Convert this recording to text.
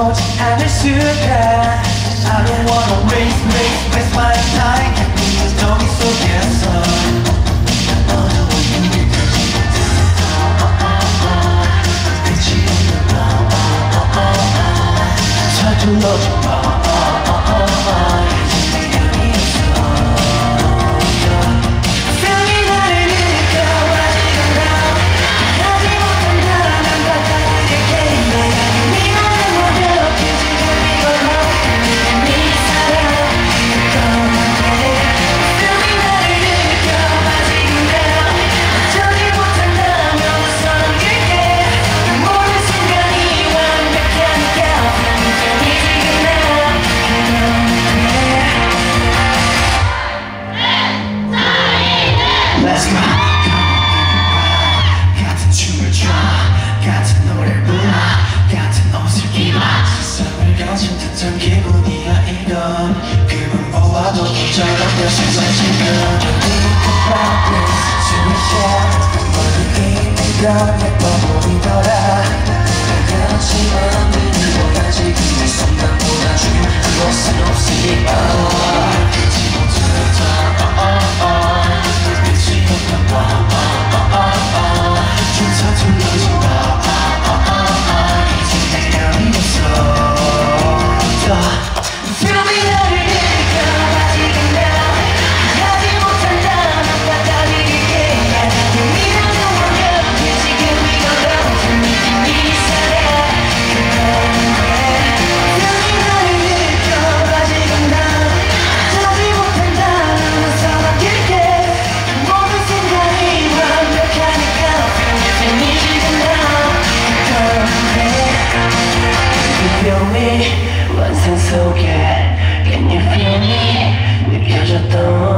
I don't wanna waste, waste, waste my time Can you just tell so yes. Love you. 넌 예뻐 보이더라. feel me? Wasn't so good. Can you feel me? 느껴졌던